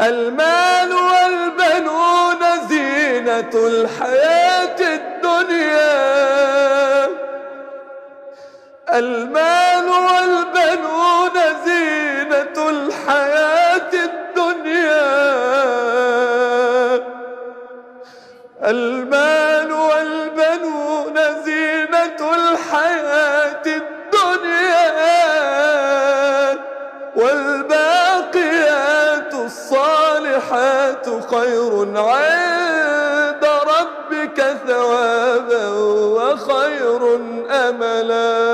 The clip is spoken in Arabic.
المال والبنون زينة الحياة الدنيا. المال والبنون زينة الحياة الدنيا. المال والبنون الصالحات خير عند ربك ثوابا وخير أملاً.